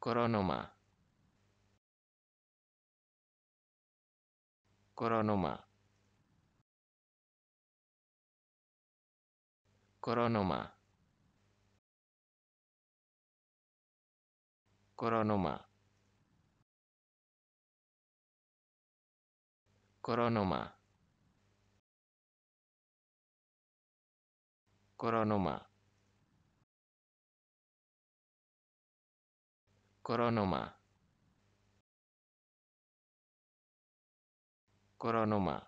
Koronoma. Koronoma. Koronoma. Koronoma. Koronoma. Koronoma Koronoma. Koronoma